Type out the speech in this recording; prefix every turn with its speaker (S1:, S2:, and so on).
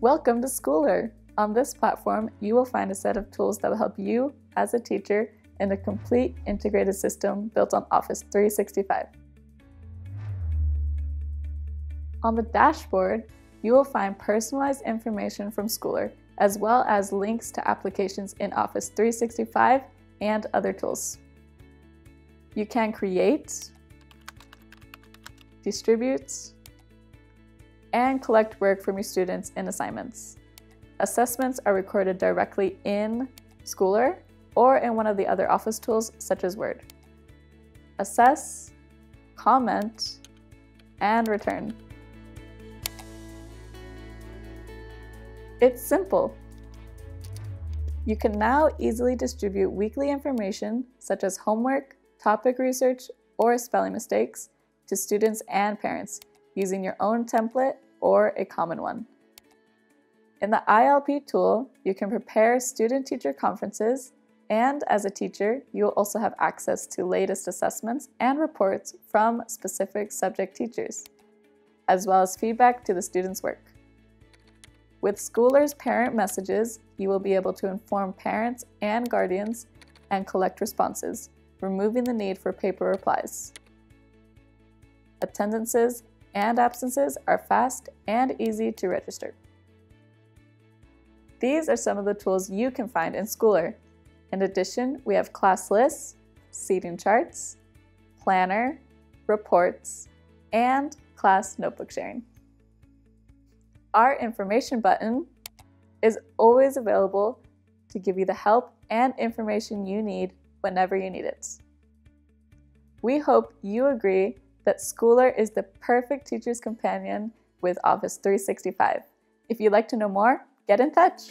S1: Welcome to Skooler! On this platform, you will find a set of tools that will help you, as a teacher, in a complete integrated system built on Office 365. On the dashboard, you will find personalized information from Skooler, as well as links to applications in Office 365 and other tools. You can create, distribute, and collect work from your students in assignments. Assessments are recorded directly in Skooler or in one of the other Office tools such as Word. Assess, comment, and return. It's simple. You can now easily distribute weekly information such as homework, topic research, or spelling mistakes to students and parents using your own template or a common one. In the ILP tool, you can prepare student-teacher conferences, and as a teacher, you will also have access to latest assessments and reports from specific subject teachers, as well as feedback to the students' work. With Skooler's parent messages, you will be able to inform parents and guardians and collect responses, removing the need for paper replies. Attendances and absences are fast and easy to register. These are some of the tools you can find in Skooler. In addition, we have class lists, seating charts, planner, reports, and class notebook sharing. Our information button is always available to give you the help and information you need whenever you need it. We hope you agree that Skooler is the perfect teacher's companion with Office 365. If you'd like to know more, get in touch.